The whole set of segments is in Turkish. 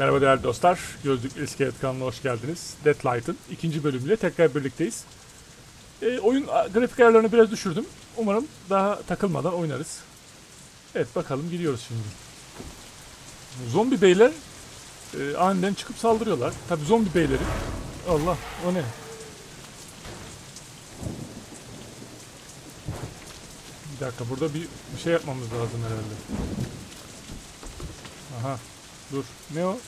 Merhaba değerli dostlar. Gözlük İskelet kanalına hoş geldiniz. Deadlight'ın ikinci bölümüyle tekrar birlikteyiz. E, oyun grafik ayarlarını biraz düşürdüm. Umarım daha takılmadan oynarız. Evet bakalım gidiyoruz şimdi. Zombi beyler e, aniden çıkıp saldırıyorlar. Tabi zombi beyleri. Allah o ne? Bir dakika burada bir, bir şey yapmamız lazım herhalde. Aha dur. Ne o?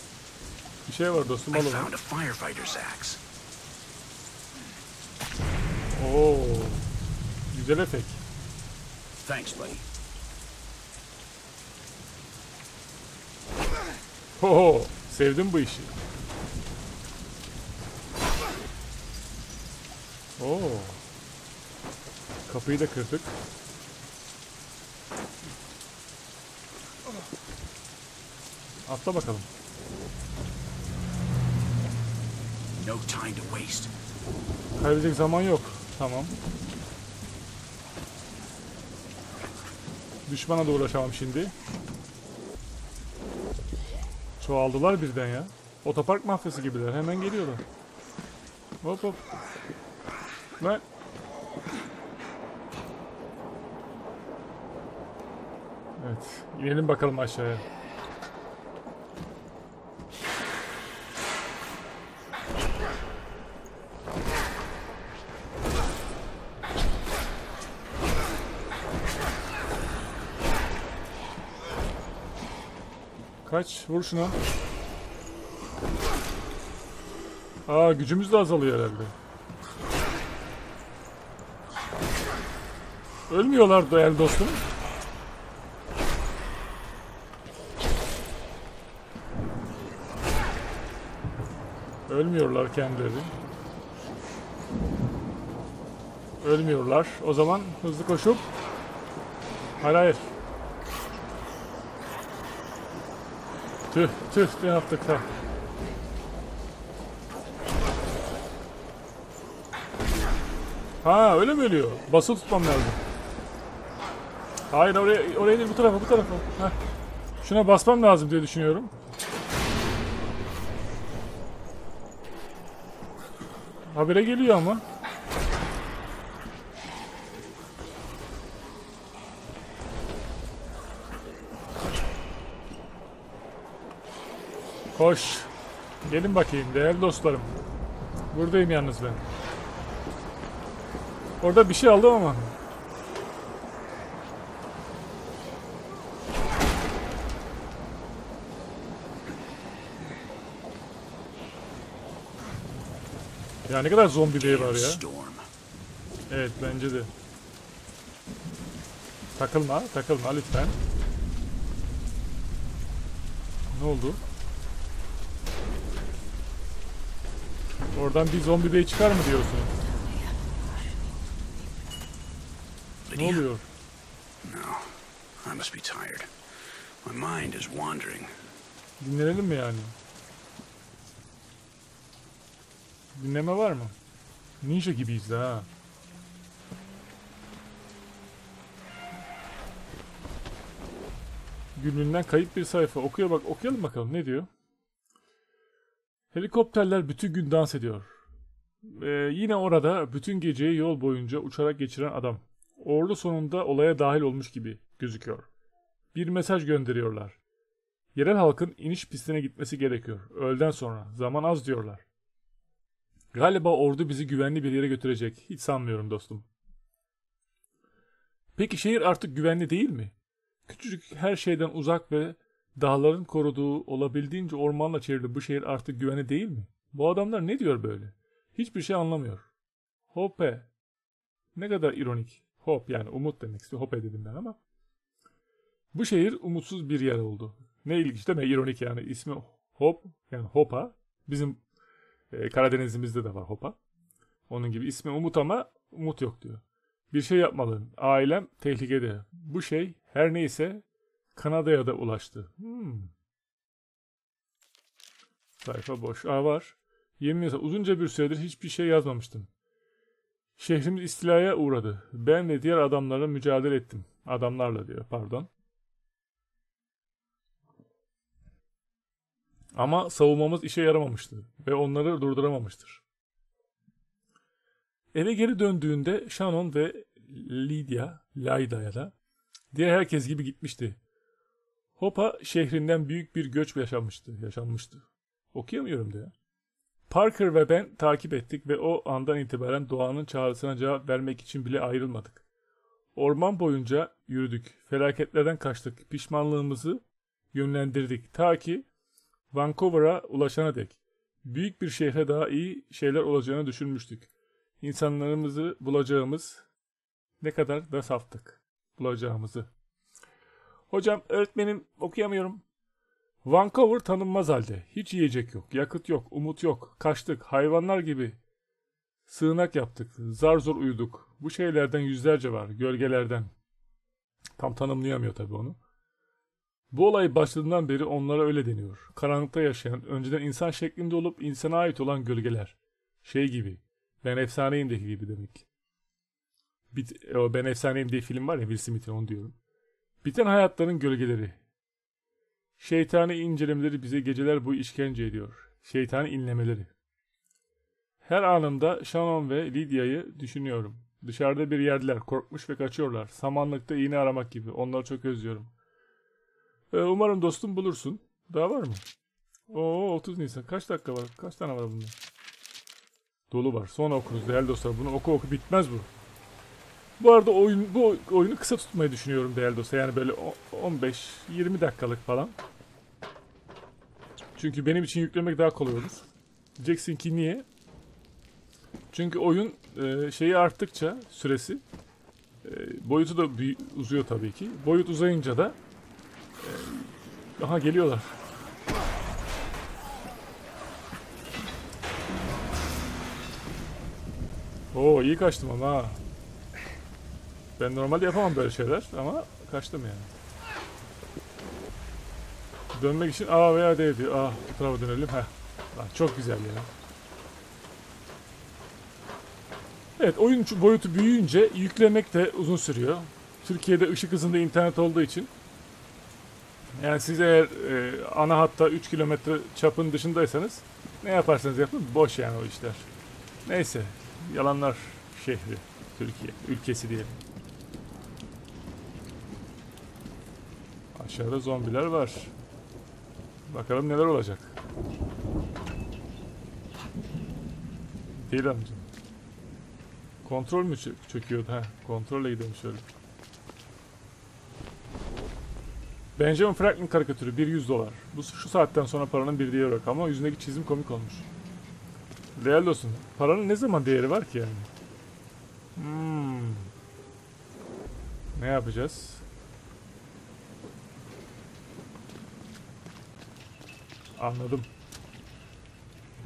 Bir şey var dostum I al onu. found a firefighter's axe. Oo. Güzel efekt. Thanks, buddy. Ho sevdim bu işi. Oo. Kapıyı da kırdık. Atla bakalım. No time to waste. Kaybedecek zaman yok. Tamam. Düşmana da uğraşamam şimdi. Çoğaldılar birden ya. Otopark mafyası gibiler. Hemen geliyorlar. Hop hop. Lan. Evet. İnelim bakalım aşağıya. Kaç? Vur şuna. Aa gücümüz de azalıyor herhalde. Ölmüyorlar değerli dostum. Ölmüyorlar kendileri. Ölmüyorlar. O zaman hızlı koşup Hayır hayır. Tüh tüh ne yaptık ha. Ha öyle mi ölüyor? Basılı tutmam lazım. Hayır oraya oraya değil bu tarafa bu tarafa. Heh. Şuna basmam lazım diye düşünüyorum. Habere geliyor ama. Koş. Gelin bakayım değerli dostlarım. Buradayım yalnız ben. Orada bir şey aldım ama. Ya ne kadar zombi bey var ya. Evet bence de. Takılma, takılma lütfen. Ne oldu? Oradan bir zombi bey çıkar mı diyorsun? Ne oluyor? No. I must be tired. My mind is wandering. Dinlenelim mi yani? Dinleme var mı? Ninja gibiyiz de ha. Günlüğünden kayıp bir sayfa. Okuyor bak okuyalım bakalım ne diyor. Helikopterler bütün gün dans ediyor. Ee, yine orada bütün geceyi yol boyunca uçarak geçiren adam. Ordu sonunda olaya dahil olmuş gibi gözüküyor. Bir mesaj gönderiyorlar. Yerel halkın iniş pistine gitmesi gerekiyor. Öğleden sonra. Zaman az diyorlar. Galiba ordu bizi güvenli bir yere götürecek. Hiç sanmıyorum dostum. Peki şehir artık güvenli değil mi? Küçücük her şeyden uzak ve dağların koruduğu olabildiğince ormanla çevrili bu şehir artık güvenli değil mi? Bu adamlar ne diyor böyle? Hiçbir şey anlamıyor. Hope. Ne kadar ironik. Hop yani umut demek istiyor. Hope dedim ben ama. Bu şehir umutsuz bir yer oldu. Ne ilginç değil mi? İronik yani. ismi Hop yani Hopa. Bizim e, Karadeniz'imizde de var Hopa. Onun gibi ismi Umut ama umut yok diyor. Bir şey yapmalıyım. Ailem tehlikede. Bu şey her neyse Kanada'ya da ulaştı. Hmm. Sayfa boş. Aa var. Yemin ederim uzunca bir süredir hiçbir şey yazmamıştım. Şehrimiz istilaya uğradı. Ben ve diğer adamlarla mücadele ettim. Adamlarla diyor pardon. Ama savunmamız işe yaramamıştı ve onları durduramamıştır. Eve geri döndüğünde Shannon ve Lydia, Layda'ya da diğer herkes gibi gitmişti. Hopa şehrinden büyük bir göç yaşanmıştı, yaşanmıştı. Okuyamıyorum diyor. Parker ve ben takip ettik ve o andan itibaren doğanın çağrısına cevap vermek için bile ayrılmadık. Orman boyunca yürüdük, felaketlerden kaçtık, pişmanlığımızı yönlendirdik ta ki Vancouver'a ulaşana dek. Büyük bir şehre daha iyi şeyler olacağını düşünmüştük. İnsanlarımızı bulacağımız ne kadar da saftık bulacağımızı. Hocam öğretmenim okuyamıyorum. Vancouver tanınmaz halde. Hiç yiyecek yok, yakıt yok, umut yok. Kaçtık, hayvanlar gibi. Sığınak yaptık, zar zor uyuduk. Bu şeylerden yüzlerce var, gölgelerden. Tam tanımlayamıyor tabii onu. Bu olay başladığından beri onlara öyle deniyor. Karanlıkta yaşayan, önceden insan şeklinde olup insana ait olan gölgeler. Şey gibi, Ben Efsaneyim'deki gibi demek. Bit, o Ben Efsaneyim diye film var ya Will Smith'in onu diyorum. Biten hayatların gölgeleri. Şeytani incelemeleri bize geceler bu işkence ediyor. Şeytani inlemeleri. Her anımda Shannon ve Lydia'yı düşünüyorum. Dışarıda bir yerdiler, korkmuş ve kaçıyorlar. Samanlıkta iğne aramak gibi. Onları çok özlüyorum. Ee, umarım dostum bulursun. Daha var mı? Oo 30 Nisan. Kaç dakika var? Kaç tane var bunda? Dolu var. Sonra okuruz değerli dostlar. Bunu oku oku bitmez bu. Bu arada oyun, bu oyunu kısa tutmayı düşünüyorum değerli dostlar. Yani böyle 15-20 dakikalık falan. Çünkü benim için yüklemek daha kolay olur. Diyeceksin ki niye? Çünkü oyun e, şeyi arttıkça süresi e, boyutu da büyü- uzuyor tabii ki. Boyut uzayınca da e, aha geliyorlar. Oo iyi kaçtım ama ha. Ben normalde yapamam böyle şeyler ama kaçtım yani. Dönmek için A veya D diyor. Ah bu tarafa dönelim. Heh. Lan çok güzel ya. Evet oyun boyutu büyüyünce yüklemek de uzun sürüyor. Türkiye'de ışık hızında internet olduğu için yani siz eğer e, ana hatta 3 kilometre çapın dışındaysanız ne yaparsanız yapın boş yani o işler. Neyse yalanlar şehri Türkiye ülkesi diyelim. Aşağıda zombiler var. Bakalım neler olacak. Değil amcam. Kontrol mü çö- çöküyordu? Ha, kontrolle gidiyorum şöyle. Benjamin Franklin karikatürü 100 dolar. Bu şu saatten sonra paranın bir değeri yok ama yüzündeki çizim komik olmuş. Değerli olsun. Paranın ne zaman değeri var ki yani? Hmm. Ne yapacağız? Anladım.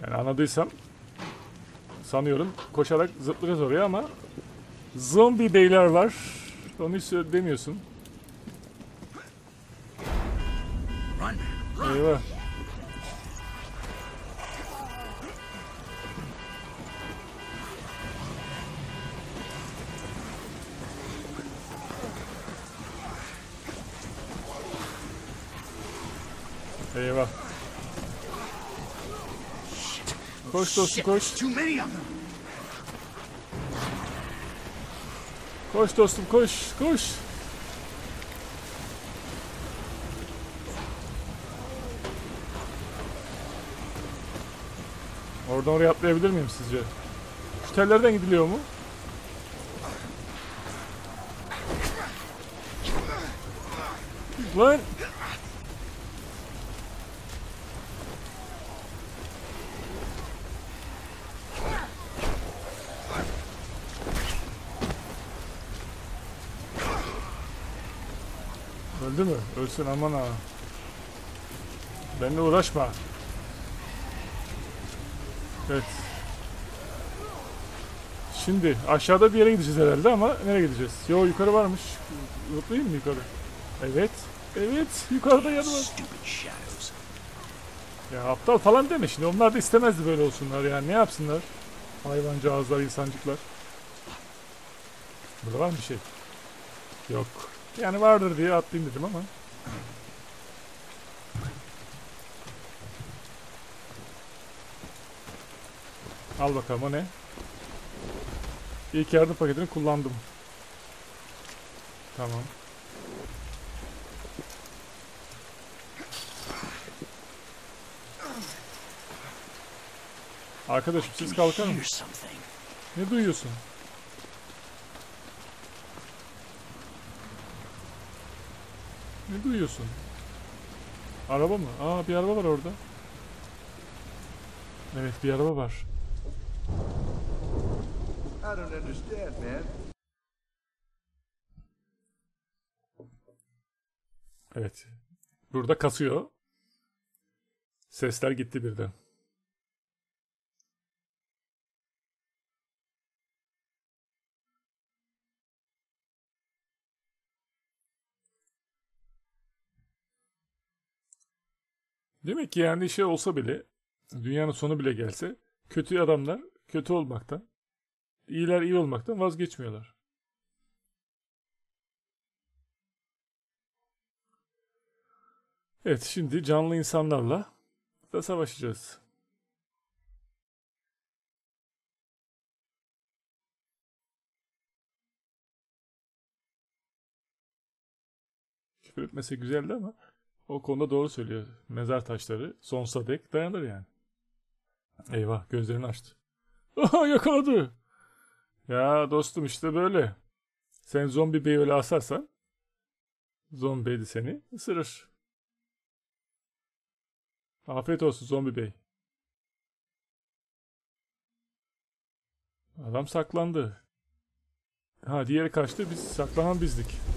Yani anladıysam sanıyorum koşarak zıplayacağız oraya ama zombi beyler var. Onu hiç demiyorsun. Eyvah. Koş dostum koş. Koş dostum koş koş. Oradan oraya atlayabilir miyim sizce? Şu tellerden gidiliyor mu? Lan! Öldü mü? Ölsün aman ha. Benimle uğraşma. Evet. Şimdi aşağıda bir yere gideceğiz herhalde ama nereye gideceğiz? Yo yukarı varmış. Zıplayayım mı yukarı? Evet. Evet. Yukarıda yanı var. Ya aptal falan deme şimdi. Onlar da istemezdi böyle olsunlar yani. Ne yapsınlar? Hayvancağızlar, insancıklar. Burada var mı bir şey? Yok. Yani vardır diye atlayayım dedim ama. Al bakalım o ne? İlk yardım paketini kullandım. Tamam. Arkadaşım siz kalkar mısınız? Ne duyuyorsun? Ne duyuyorsun? Araba mı? Aa bir araba var orada. Evet bir araba var. Evet. Burada kasıyor. Sesler gitti birden. Demek ki yani şey olsa bile, dünyanın sonu bile gelse, kötü adamlar kötü olmaktan, iyiler iyi olmaktan vazgeçmiyorlar. Evet, şimdi canlı insanlarla da savaşacağız. Küfür etmesi güzeldi ama o konuda doğru söylüyor. Mezar taşları sonsuza dek dayanır yani. Eyvah gözlerini açtı. Aha yakaladı. Ya dostum işte böyle. Sen zombi beyi öyle asarsan zombi de seni ısırır. Afiyet olsun zombi bey. Adam saklandı. Ha diğeri kaçtı. Biz saklanan bizdik.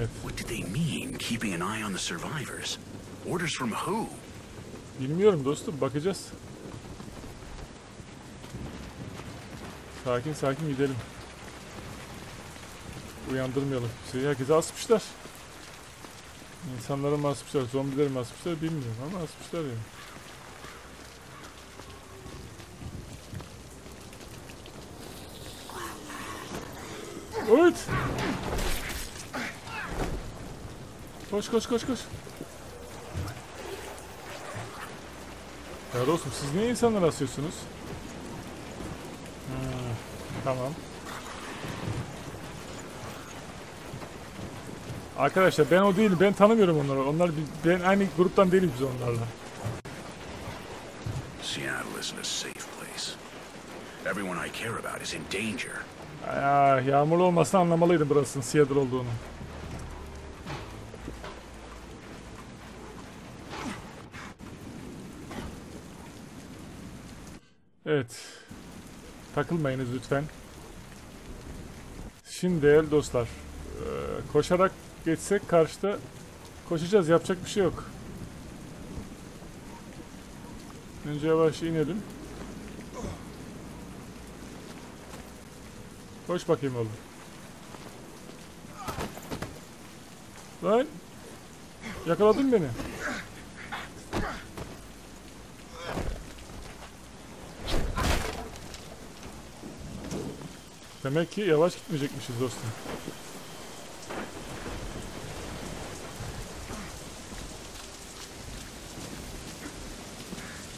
Evet. What did they mean, keeping an eye on the survivors? Orders from who? Bilmiyorum dostum. Bakacağız. Sakin sakin gidelim. Uyandırmayalım. Şey, herkese asmışlar. İnsanları mı asmışlar, zombileri mi asmışlar bilmiyorum ama asmışlar yani. Evet. Koş koş koş koş. Ya dostum siz niye insanları asıyorsunuz? Hmm, tamam. Arkadaşlar ben o değilim. Ben tanımıyorum onları. Onlar ben aynı gruptan değiliz biz onlarla. Seattle isn't a safe place. Everyone I care about is in danger. Ya, yağmurlu olmasını anlamalıydım burasının Seattle olduğunu. Evet. Takılmayınız lütfen. Şimdi değerli dostlar. eee, koşarak geçsek karşıda koşacağız. Yapacak bir şey yok. Önce yavaş inelim. Koş bakayım oğlum. Lan. Yakaladın beni. Demek ki yavaş gitmeyecekmişiz dostum.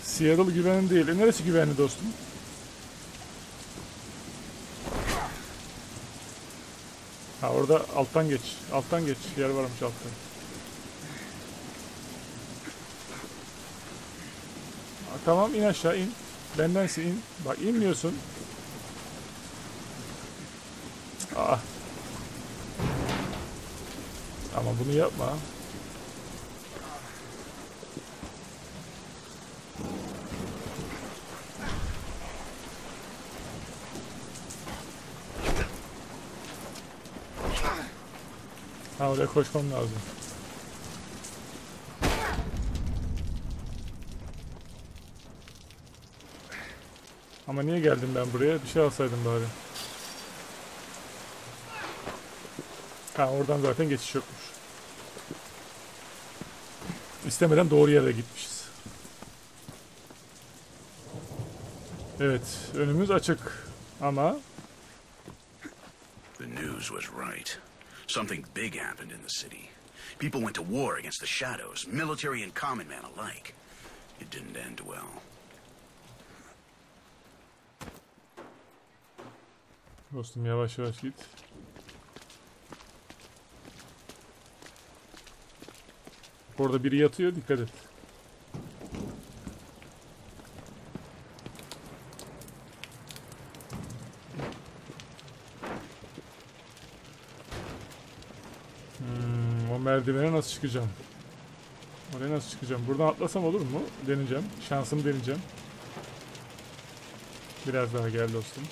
Seattle güvenli değil. E neresi güvenli dostum? Ha orada alttan geç. Alttan geç. Yer varmış altta. Ha, tamam in aşağı in. Bendense in. Bak inmiyorsun. Aa. Ama bunu yapma. Ha oraya koşmam lazım. Ama niye geldim ben buraya? Bir şey alsaydım bari. Ha oradan zaten geçiş yokmuş. İstemeden doğru yere gitmişiz. Evet, önümüz açık. Ama The news was right. Something big happened in the city. People went to war against the shadows, military and common man alike. It didn't end well. Dostum yavaş yavaş git. Orada biri yatıyor dikkat et. Hmm, o merdivene nasıl çıkacağım? Oraya nasıl çıkacağım? Buradan atlasam olur mu? Deneyeceğim. Şansımı deneyeceğim. Biraz daha gel dostum.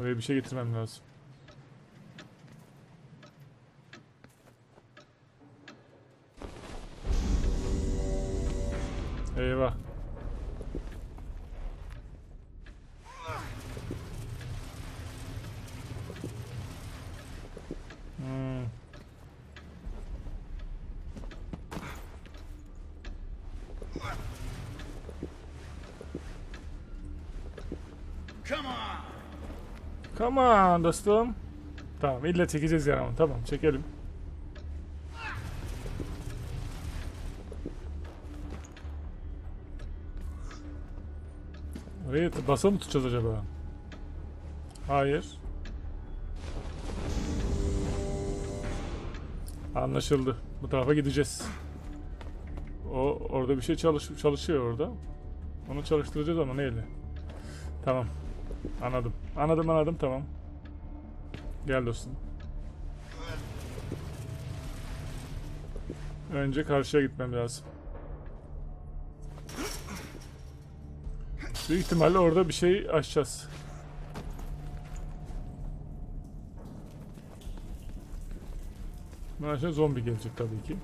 Oraya bir şey getirmem lazım. Come on! Come on dostum. Tamam illa çekeceğiz yani ama tamam çekelim. Oraya t- basa mı tutacağız acaba? Hayır. Anlaşıldı. Bu tarafa gideceğiz. O orada bir şey çalış çalışıyor orada. Onu çalıştıracağız ama neyle? Tamam. Anladım. Anladım anladım tamam. Gel dostum. Önce karşıya gitmem lazım. Büyük ihtimalle orada bir şey açacağız. Bunun zombi gelecek tabii ki.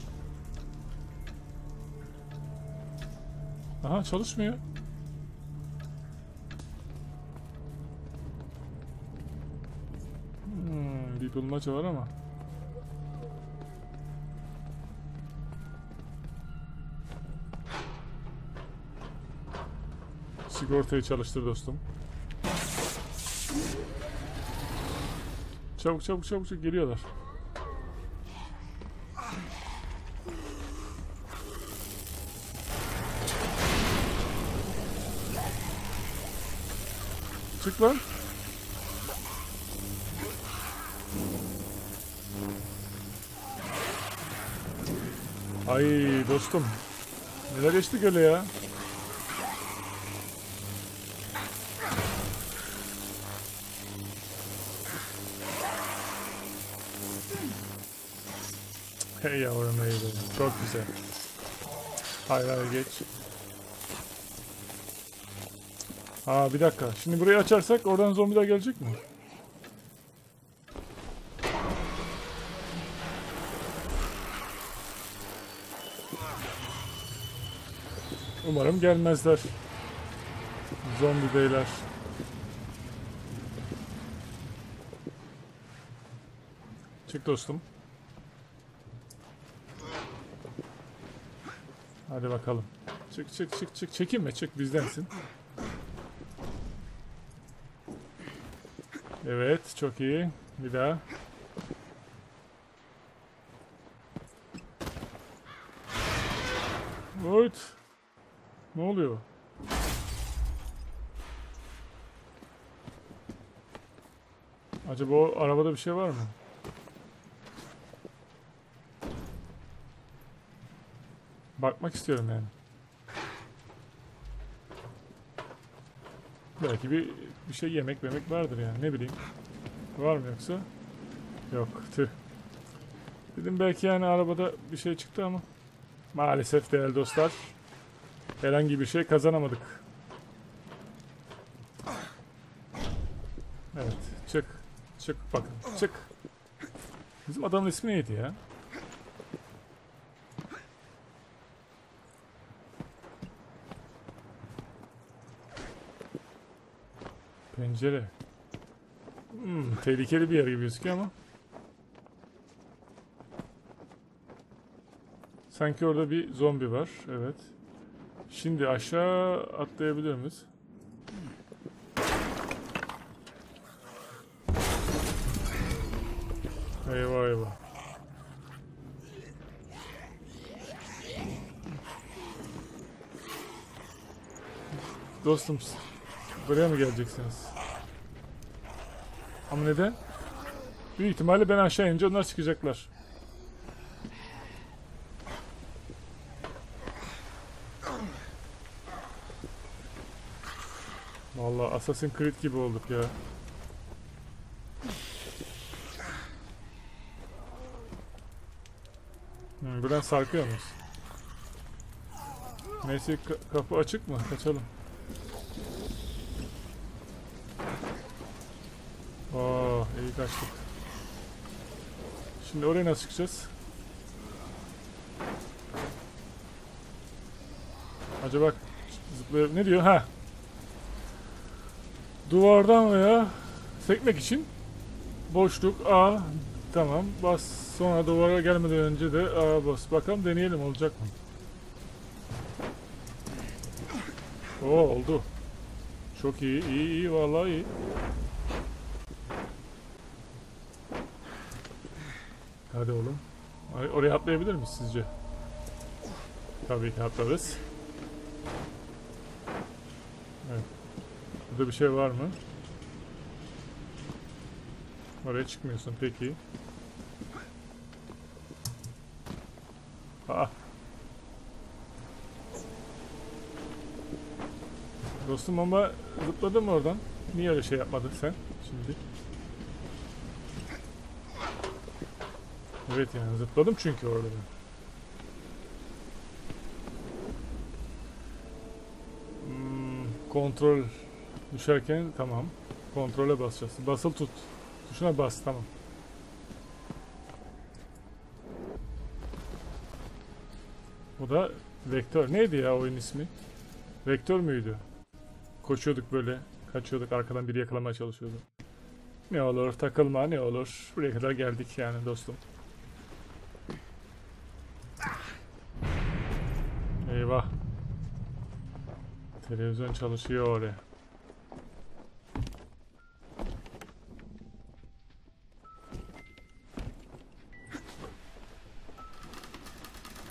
Aha çalışmıyor. Bulmaca var ama. Sigortayı çalıştır dostum. Çabuk çabuk çabuk çabuk geliyorlar. Çık lan. Ay dostum. Neler geçtik öyle ya. Hey yavrum hey. Çok güzel. Hayır hayır geç. Aa bir dakika. Şimdi burayı açarsak oradan zombiler gelecek mi? Umarım gelmezler. Zombi beyler. Çık dostum. Hadi bakalım. Çık çık çık çık. Çekinme çık bizdensin. Evet çok iyi. Bir daha. Evet. Ne oluyor? Acaba o arabada bir şey var mı? Bakmak istiyorum yani. Belki bir bir şey yemek memek vardır yani ne bileyim. Var mı yoksa? Yok tüh. Dedim belki yani arabada bir şey çıktı ama maalesef değerli dostlar herhangi bir şey kazanamadık. Evet çık. Çık bakın çık. Bizim adamın ismi neydi ya? Pencere. Hmm, tehlikeli bir yer gibi gözüküyor ama. Sanki orada bir zombi var. Evet. Şimdi aşağı atlayabilir miyiz? galiba. Dostum buraya mı geleceksiniz? Ama neden? Büyük ihtimalle ben aşağı inince onlar çıkacaklar. Vallahi Assassin's Creed gibi olduk ya. Buradan sarkıyor muyuz? Neyse ka- kapı açık mı? Kaçalım. Oo, iyi kaçtık. Şimdi oraya nasıl çıkacağız? Acaba zıplayıp ne diyor? Ha. Duvardan veya sekmek için boşluk A tamam bas sonra duvara gelmeden önce de A bas. Bakalım deneyelim olacak mı? Oo oldu. Çok iyi iyi iyi vallahi iyi. Hadi oğlum. Ay- Oraya atlayabilir miyiz sizce? Tabii ki atlarız. Evet. Burada bir şey var mı? Oraya çıkmıyorsun peki. Aa. Dostum ama zıpladın mı oradan? Niye öyle şey yapmadın sen şimdi? Evet yani zıpladım çünkü orada. Hmm, kontrol düşerken tamam. Kontrole basacağız. Basıl tut. Tuşuna bas tamam. Bu da vektör. Neydi ya oyun ismi? Vektör müydü? Koşuyorduk böyle. Kaçıyorduk arkadan biri yakalamaya çalışıyordu. Ne olur takılma ne olur. Buraya kadar geldik yani dostum. Eyvah. Televizyon çalışıyor oraya.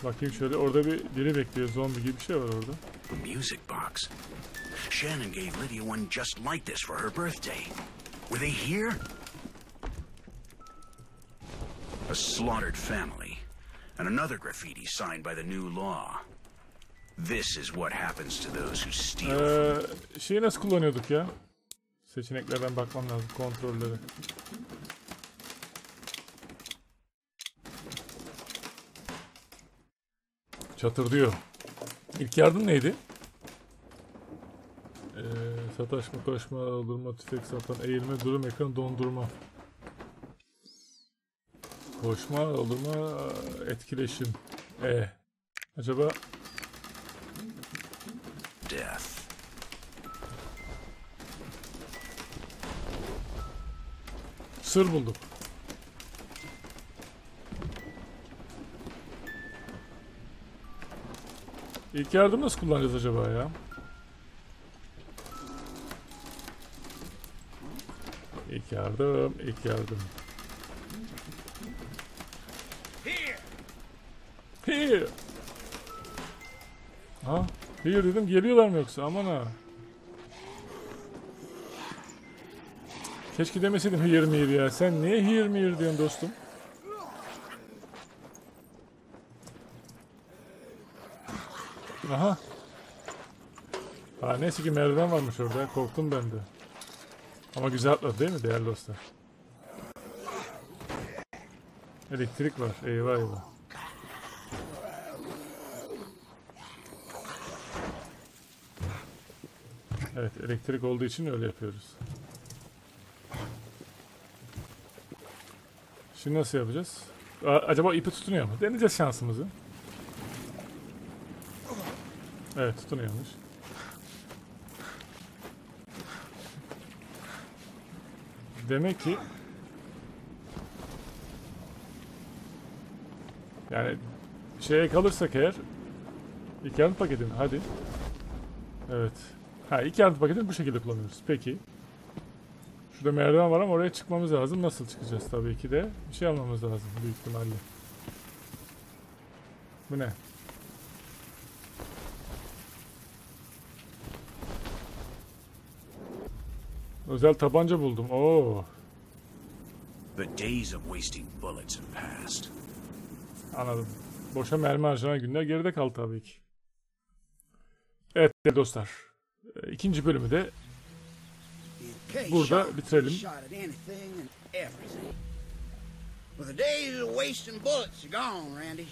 Bakayım şöyle orada bir biri bekliyor zombi gibi bir şey var orada. A music box. Shannon gave Lydia one just like this for her birthday. Were they here? A slaughtered family. And another graffiti signed by the new law. This is what happens to those who steal Ee, şeyi nasıl kullanıyorduk ya? Seçeneklerden bakmam lazım kontrolleri. Çatır diyor. İlk yardım neydi? Ee, sataşma, koşma, öldürme, tüfek satan, eğilme, durum, ekran, dondurma. Koşma, öldürme, etkileşim. E. Acaba death. Sır bulduk. İlk yardım nasıl kullanacağız acaba ya? İlk yardım, ilk yardım. Here. Ha, here dedim geliyorlar mı yoksa? Aman ha. Keşke demeseydim here mi here ya. Sen niye here mi here diyorsun dostum? Aha. Ha, neyse ki merdiven varmış orada. Korktum ben de. Ama güzel atladı değil mi değerli dostlar? Elektrik var. Eyvah eyvah. Evet elektrik olduğu için öyle yapıyoruz. Şimdi nasıl yapacağız? Acaba ipi tutunuyor mu? Deneyeceğiz şansımızı. Evet tutunuyormuş. Demek ki yani şeye kalırsak eğer ilk yardım paketini hadi. Evet. Ha ilk yardım paketini bu şekilde kullanıyoruz. Peki. Şurada merdiven var ama oraya çıkmamız lazım. Nasıl çıkacağız tabii ki de. Bir şey almamız lazım büyük ihtimalle. Bu ne? Özel tabanca buldum. Oo. The days of wasting bullets have passed. Anladım. Boşa mermi harcanan günler geride kaldı tabii ki. Evet dostlar. e, ikinci bölümü de Burada bitirelim. Well, the days of wasting bullets are gone, Randy.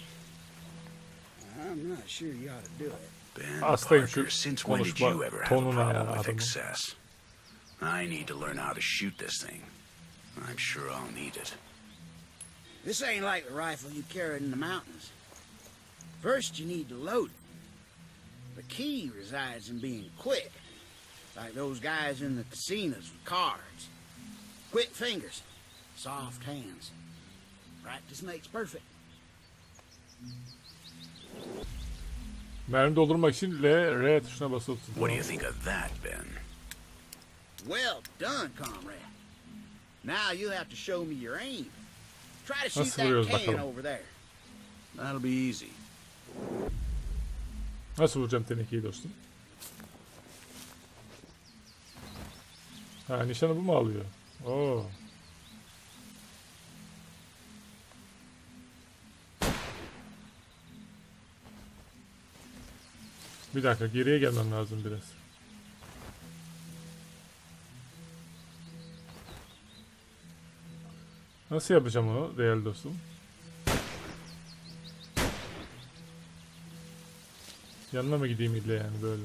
I'm not sure you ought to do it. Ben Hastayım Parker, şu since when did konuşma you ever have a tonuna ya problem with adamın. Excess? I need to learn how to shoot this thing. I'm sure I'll need it. This ain't like the rifle you carried in the mountains. First, you need to load it. The key resides in being quick, like those guys in the casinos with cards. Quick fingers, soft hands. Practice makes perfect. mermi doldurmak için L, R tuşuna basılsın. What do you think of that, Ben? Well done, comrade. Now you have to show me your aim. Try to shoot Nasıl that can bakalım? over there. That'll be easy. Nasıl vuracağım tenekeyi dostum? Ha nişanı bu mu alıyor? Oo. Bir dakika geriye gelmem lazım biraz. Nasıl yapacağım onu değerli dostum? Yanına mı gideyim ille yani böyle?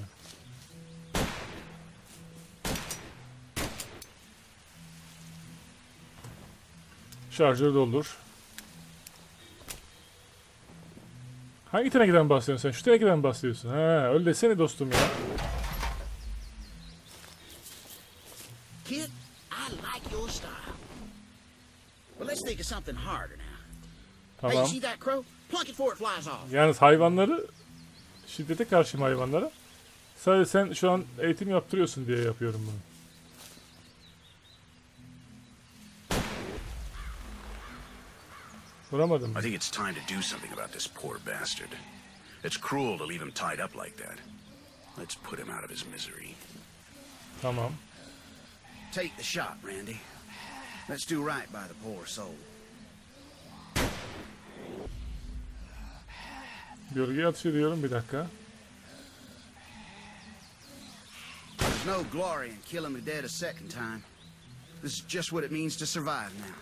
Şarjörü doldur. Hangi tenekeden bahsediyorsun sen? Şu tenekeden bahsediyorsun. Ha, öyle desene dostum ya. Kid, I like your style. But let's think of something harder now. Hey, you Tamam. see that crow? Plunk it before it flies off. Yalnız hayvanları şiddete karşıyım hayvanlara. Sadece sen şu an eğitim yaptırıyorsun diye yapıyorum bunu. Vuramadım. I think it's time to do something about this poor bastard. It's cruel to leave him tied up like that. Let's put him out of his misery. Tamam. Take the shot, Randy. Let's do right by the poor soul. Gölgeye atış ediyorum bir dakika. There's no glory in killing the dead a second time. This is just what it means to survive now.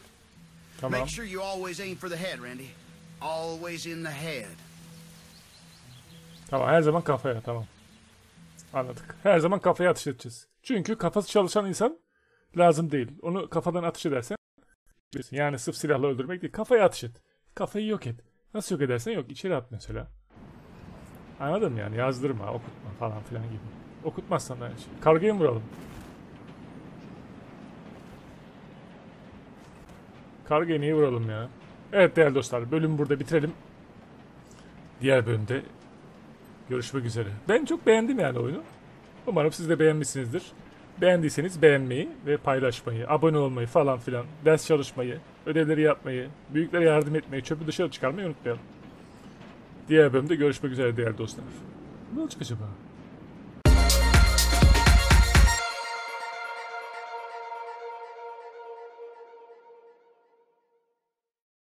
Tamam. Make sure you always aim for the head, Randy. Always in the head. Tamam her zaman kafaya tamam. Anladık. Her zaman kafaya atış edeceğiz. Çünkü kafası çalışan insan lazım değil. Onu kafadan atış edersen yani sırf silahla öldürmek değil. Kafaya atış et. Kafayı yok et. Nasıl yok edersen yok. içeri at mesela. Anladın yani? Yazdırma, okutma falan filan gibi. Okutmazsan da şey. Kargayı mı vuralım? Kargayı niye vuralım ya? Evet değerli dostlar bölümü burada bitirelim. Diğer bölümde Görüşmek üzere. Ben çok beğendim yani oyunu. Umarım siz de beğenmişsinizdir. Beğendiyseniz beğenmeyi ve paylaşmayı, abone olmayı falan filan, ders çalışmayı, ödevleri yapmayı, büyüklere yardım etmeyi, çöpü dışarı çıkarmayı unutmayalım. Diğer bölümde görüşmek üzere değerli dostlar. Ne olacak acaba?